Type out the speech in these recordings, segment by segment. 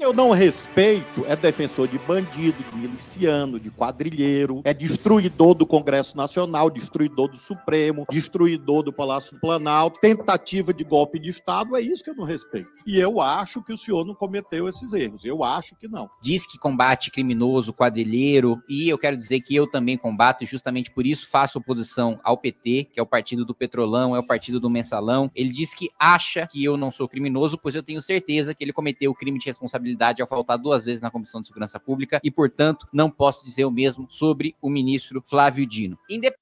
Eu não respeito é defensor de bandido, de miliciano, de quadrilheiro, é destruidor do Congresso Nacional, destruidor do Supremo, destruidor do Palácio do Planalto, tentativa de golpe de Estado, é isso que eu não respeito. E eu acho que o senhor não cometeu esses erros, eu acho que não. Diz que combate criminoso, quadrilheiro, e eu quero dizer que eu também combato, e justamente por isso faço oposição ao PT, que é o partido do Petrolão, é o partido do Mensalão. Ele diz que acha que eu não sou criminoso, pois eu tenho certeza que ele cometeu o crime de responsabilidade responsabilidade ao faltar duas vezes na Comissão de Segurança Pública e, portanto, não posso dizer o mesmo sobre o ministro Flávio Dino. Indep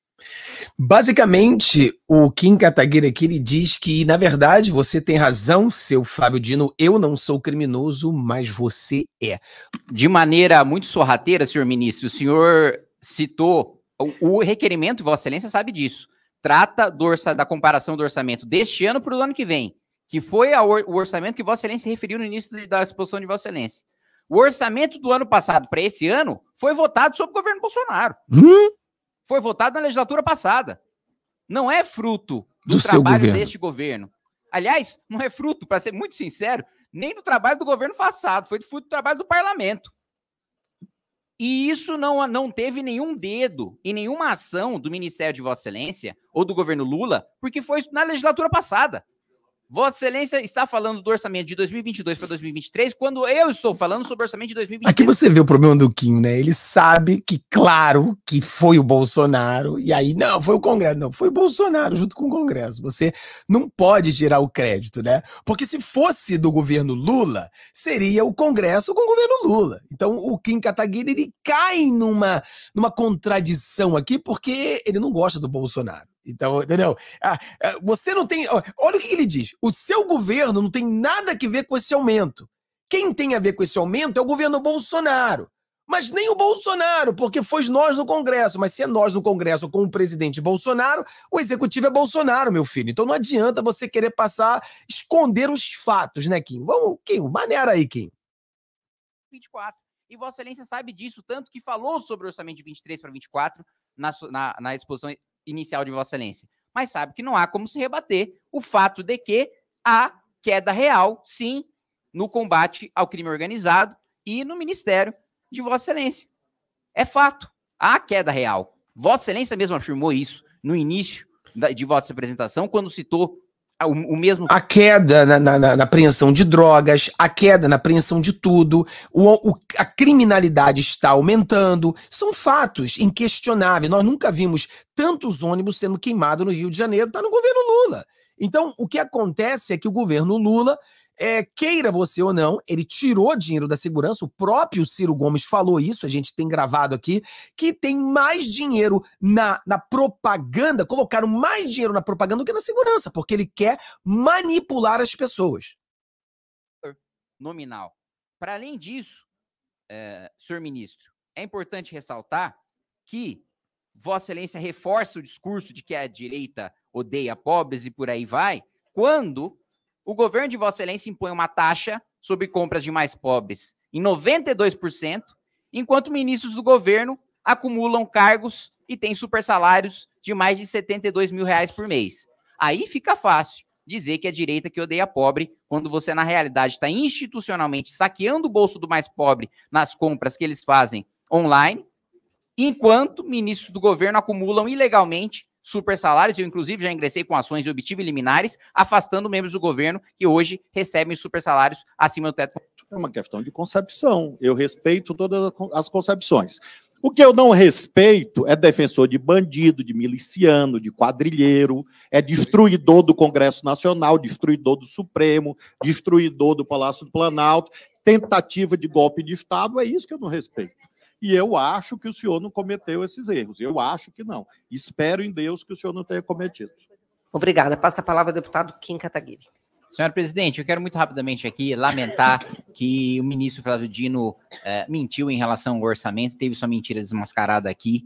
Basicamente, o Kim Kataguiri aqui ele diz que, na verdade, você tem razão, seu Flávio Dino, eu não sou criminoso, mas você é. De maneira muito sorrateira, senhor ministro, o senhor citou o, o requerimento, Vossa Excelência sabe disso. Trata do da comparação do orçamento deste ano para o ano que vem que foi or o orçamento que Vossa Excelência referiu no início da exposição de Vossa Excelência. O orçamento do ano passado para esse ano foi votado sob o governo Bolsonaro. Hum? Foi votado na legislatura passada. Não é fruto do, do trabalho governo. deste governo. Aliás, não é fruto, para ser muito sincero, nem do trabalho do governo passado, foi fruto do trabalho do parlamento. E isso não, não teve nenhum dedo e nenhuma ação do Ministério de Vossa Excelência ou do governo Lula, porque foi na legislatura passada. Vossa Excelência está falando do orçamento de 2022 para 2023, quando eu estou falando sobre o orçamento de 2023. Aqui você vê o problema do Kim, né? Ele sabe que, claro, que foi o Bolsonaro, e aí, não, foi o Congresso. Não, foi o Bolsonaro junto com o Congresso. Você não pode tirar o crédito, né? Porque se fosse do governo Lula, seria o Congresso com o governo Lula. Então, o Kim Kataguiri, ele cai numa, numa contradição aqui, porque ele não gosta do Bolsonaro. Então, entendeu? Ah, ah, você não tem. Olha o que ele diz. O seu governo não tem nada a ver com esse aumento. Quem tem a ver com esse aumento é o governo Bolsonaro. Mas nem o Bolsonaro, porque foi nós no Congresso. Mas se é nós no Congresso com o presidente Bolsonaro, o executivo é Bolsonaro, meu filho. Então não adianta você querer passar, esconder os fatos, né, Kim? Vamos, Kim, maneira aí, Kim. 24. E Vossa Excelência sabe disso, tanto que falou sobre o orçamento de 23 para 24 na, na, na exposição inicial de Vossa Excelência. Mas sabe que não há como se rebater o fato de que há queda real, sim, no combate ao crime organizado e no Ministério de Vossa Excelência. É fato, há queda real. Vossa Excelência mesmo afirmou isso no início de vossa apresentação, quando citou o, o mesmo. A queda na, na, na, apreensão de drogas, a queda na apreensão de tudo, o, o, a criminalidade está aumentando. São fatos inquestionáveis. Nós nunca vimos tantos ônibus sendo queimados no Rio de Janeiro, está no governo Lula. Então, o que acontece é que o governo Lula é, queira você ou não, ele tirou dinheiro da segurança. O próprio Ciro Gomes falou isso, a gente tem gravado aqui, que tem mais dinheiro na, na propaganda, colocaram mais dinheiro na propaganda do que na segurança, porque ele quer manipular as pessoas. Nominal. Para além disso, é, senhor ministro, é importante ressaltar que Vossa Excelência reforça o discurso de que a direita odeia pobres e por aí vai, quando o governo de Vossa Excelência impõe uma taxa sobre compras de mais pobres em 92%, enquanto ministros do governo acumulam cargos e têm super salários de mais de 72 mil reais por mês. Aí fica fácil dizer que é a direita que odeia pobre, quando você, na realidade, está institucionalmente saqueando o bolso do mais pobre nas compras que eles fazem online, enquanto ministros do governo acumulam ilegalmente super salários. Eu, inclusive, já ingressei com ações e obtive liminares, afastando membros do governo que hoje recebem super salários acima do teto. É uma questão de concepção. Eu respeito todas as concepções. O que eu não respeito é defensor de bandido, de miliciano, de quadrilheiro, é destruidor do Congresso Nacional, destruidor do Supremo, destruidor do Palácio do Planalto, tentativa de golpe de Estado, é isso que eu não respeito. E eu acho que o senhor não cometeu esses erros. Eu acho que não. Espero em Deus que o senhor não tenha cometido. Obrigada. Passa a palavra ao deputado Kim Kataguiri. Senhora presidente, eu quero muito rapidamente aqui lamentar que o ministro Flávio Dino é, mentiu em relação ao orçamento, teve sua mentira desmascarada aqui,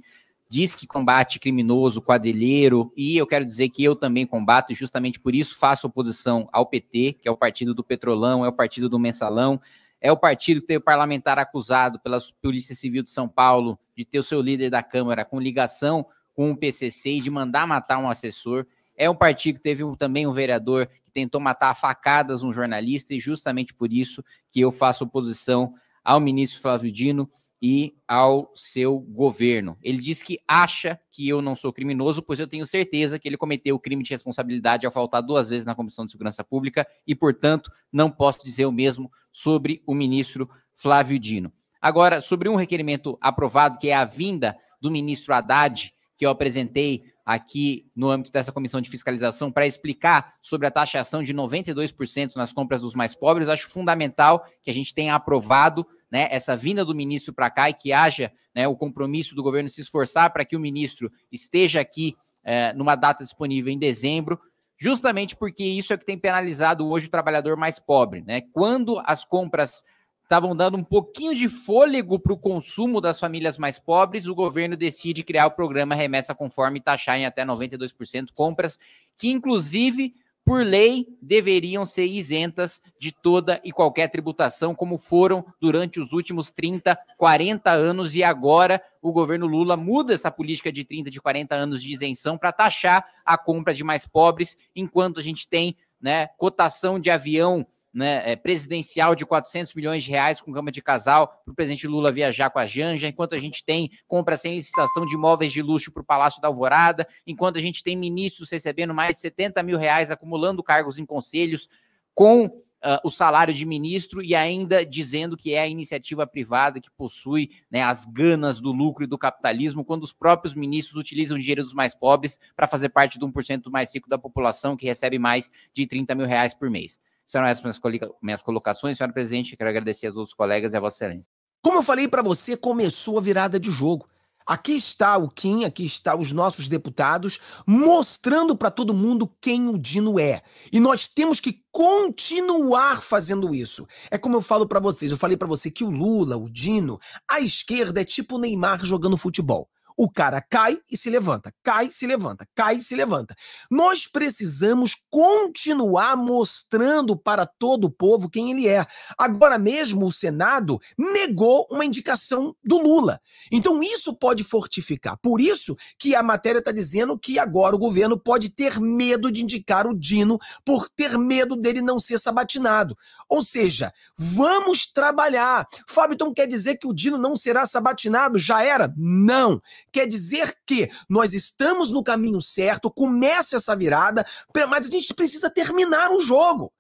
diz que combate criminoso, quadrilheiro, e eu quero dizer que eu também combato, e justamente por isso faço oposição ao PT, que é o partido do Petrolão, é o partido do Mensalão, é o partido que tem o parlamentar acusado pela Polícia Civil de São Paulo de ter o seu líder da Câmara com ligação com o PCC e de mandar matar um assessor. É um partido que teve também um vereador que tentou matar a facadas um jornalista, e justamente por isso que eu faço oposição ao ministro Flávio Dino e ao seu governo. Ele diz que acha que eu não sou criminoso, pois eu tenho certeza que ele cometeu o crime de responsabilidade ao faltar duas vezes na Comissão de Segurança Pública e, portanto, não posso dizer o mesmo sobre o ministro Flávio Dino. Agora, sobre um requerimento aprovado, que é a vinda do ministro Haddad, que eu apresentei aqui no âmbito dessa comissão de fiscalização para explicar sobre a taxação de 92% nas compras dos mais pobres, acho fundamental que a gente tenha aprovado né, essa vinda do ministro para cá e que haja né, o compromisso do governo se esforçar para que o ministro esteja aqui é, numa data disponível em dezembro, justamente porque isso é que tem penalizado hoje o trabalhador mais pobre. Né? Quando as compras estavam dando um pouquinho de fôlego para o consumo das famílias mais pobres, o governo decide criar o programa Remessa Conforme e taxar em até 92% compras, que inclusive por lei, deveriam ser isentas de toda e qualquer tributação, como foram durante os últimos 30, 40 anos, e agora o governo Lula muda essa política de 30, de 40 anos de isenção para taxar a compra de mais pobres, enquanto a gente tem né, cotação de avião né, é, presidencial de 400 milhões de reais com cama de casal para o presidente Lula viajar com a Janja, enquanto a gente tem compra sem licitação de imóveis de luxo para o Palácio da Alvorada, enquanto a gente tem ministros recebendo mais de 70 mil reais, acumulando cargos em conselhos com uh, o salário de ministro e ainda dizendo que é a iniciativa privada que possui né, as ganas do lucro e do capitalismo, quando os próprios ministros utilizam o dinheiro dos mais pobres para fazer parte do 1% mais rico da população que recebe mais de 30 mil reais por mês. Serão essas minhas colocações, senhora presidente. Quero agradecer aos outros colegas e a Vossa Excelência. Como eu falei para você, começou a virada de jogo. Aqui está o Kim, aqui está os nossos deputados mostrando para todo mundo quem o Dino é. E nós temos que continuar fazendo isso. É como eu falo para vocês, eu falei para você que o Lula, o Dino, a esquerda é tipo o Neymar jogando futebol. O cara cai e se levanta, cai, se levanta, cai, se levanta. Nós precisamos continuar mostrando para todo o povo quem ele é. Agora mesmo o Senado negou uma indicação do Lula. Então isso pode fortificar. Por isso que a matéria está dizendo que agora o governo pode ter medo de indicar o Dino por ter medo dele não ser sabatinado. Ou seja, vamos trabalhar. Fábio, então quer dizer que o Dino não será sabatinado? Já era? Não. Quer dizer que nós estamos no caminho certo, começa essa virada, mas a gente precisa terminar o jogo.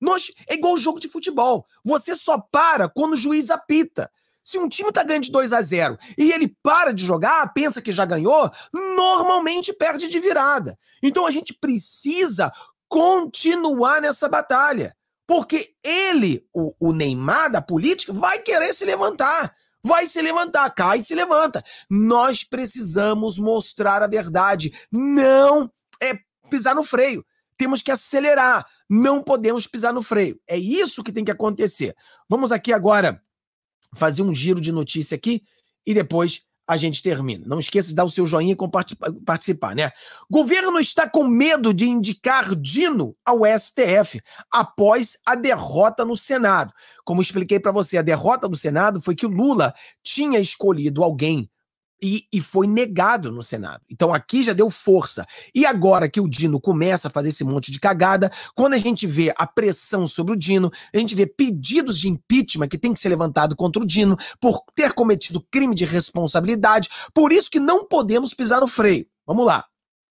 Nós, é igual o jogo de futebol. Você só para quando o juiz apita. Se um time tá ganhando de 2 a 0 e ele para de jogar, pensa que já ganhou, normalmente perde de virada. Então a gente precisa continuar nessa batalha. Porque ele, o, o Neymar da política, vai querer se levantar vai se levantar, cai e se levanta. Nós precisamos mostrar a verdade, não é pisar no freio. Temos que acelerar, não podemos pisar no freio. É isso que tem que acontecer. Vamos aqui agora fazer um giro de notícia aqui e depois a gente termina. Não esqueça de dar o seu joinha e participar, né? Governo está com medo de indicar Dino ao STF após a derrota no Senado. Como expliquei para você, a derrota do Senado foi que o Lula tinha escolhido alguém e, e, foi negado no Senado. Então aqui já deu força. E agora que o Dino começa a fazer esse monte de cagada, quando a gente vê a pressão sobre o Dino, a gente vê pedidos de impeachment que tem que ser levantado contra o Dino por ter cometido crime de responsabilidade. Por isso que não podemos pisar no freio. Vamos lá.